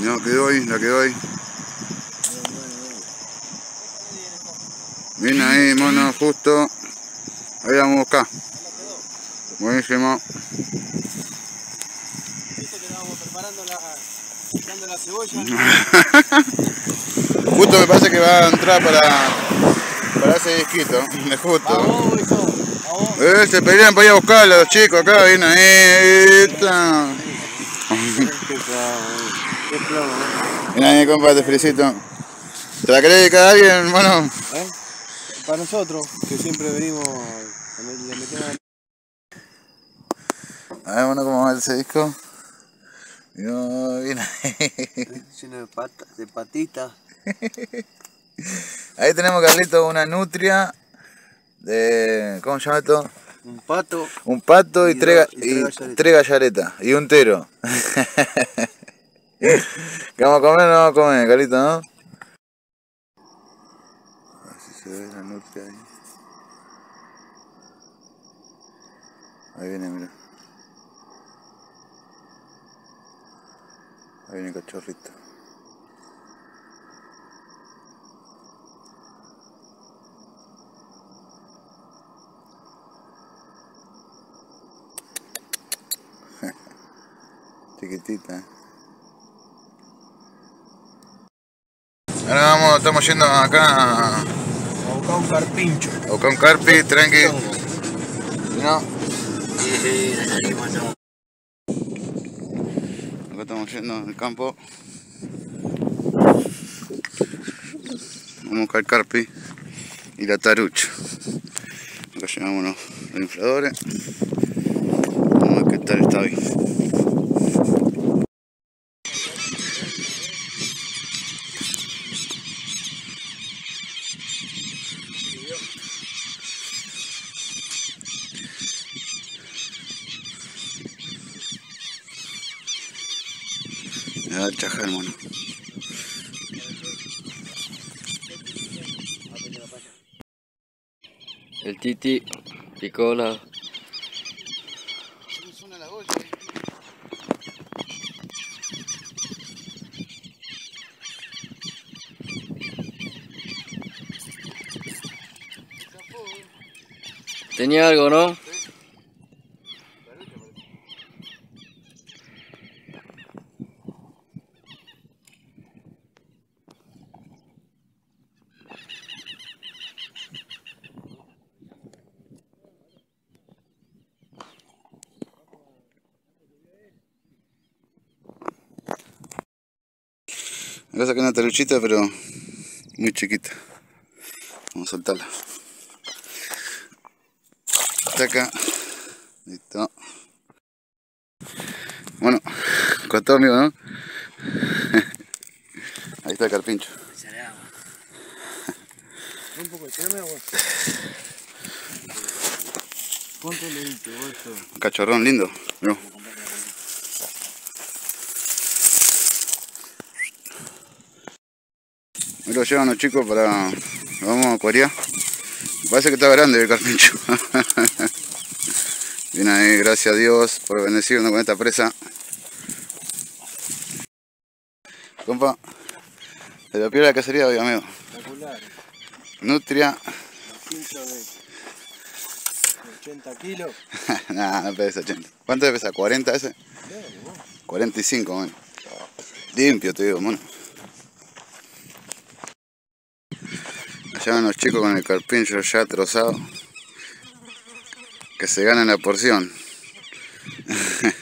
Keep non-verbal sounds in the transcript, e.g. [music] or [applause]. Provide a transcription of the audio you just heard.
No, quedó ahí, la quedó ahí. Viene ahí, mono, justo. Ahí la vamos a buscar. Buenísimo. Esto que estábamos preparando la, cebolla. Justo me parece que va a entrar para, para ese disquito. De A justo. vos, hijo. A vos. Eh, se pelean para ir a buscarlo los chicos acá, viene ahí. está. Qué ¿eh? Viene ahí, compa, te felicito. ¿Te la querés dedicar a alguien, hermano? ¿Eh? Para nosotros, que siempre venimos, le metemos A ver, bueno, cómo va ese disco. No, viene ahí. [laughs] lleno de, pata, de patitas. [laughs] Ahí tenemos, Carlito, una nutria de. ¿Cómo se llama esto? Un pato. Un pato y, Y tres, y tres y tres gallaletas. Y un tero. [laughs] ¿Qué vamos a comer? No vamos a comer, Carlito, ¿no? A ver si se ve la nutria ahí. Ahí viene, mira. Ahí viene el cachorrito. [laughs] Chiquitita. eh. Ahora vamos, estamos yendo acá a buscar un carpincho. a buscar un carpi, tranqui. No, acá estamos yendo al campo. Vamos a buscar el carpi y la tarucha. Acá llevamos los, los infladores. Vamos a ver qué tal está hoy. El Titi picó la... Tenía algo, ¿no? Acá saqué una taruchita, pero muy chiquita. Vamos a soltarla. Está acá. Listo. Bueno, con todo amigo, ¿no? [laughs] Ahí está el carpincho. Un poco de crema, agua. ¿Cuánto le diste vos esto? Un cachorrón lindo. mirá. Lo llevan los chicos para... Lo vamos a acuariar. Parece que está grande el carpincho. [laughs] Bien ahí, gracias a Dios por bendecirnos con esta presa. Compa, de la piel de la cacería hoy, amigo. Espectacular. Nutria. Cincho de 80 kilos. [laughs] nah, no pesa 80. ¿Cuánto pesa? ¿40 ese? 45, bueno. Limpio, te digo, mono. Allá van los chicos con el carpincho ya trozado. Que se ganan la porción. [laughs]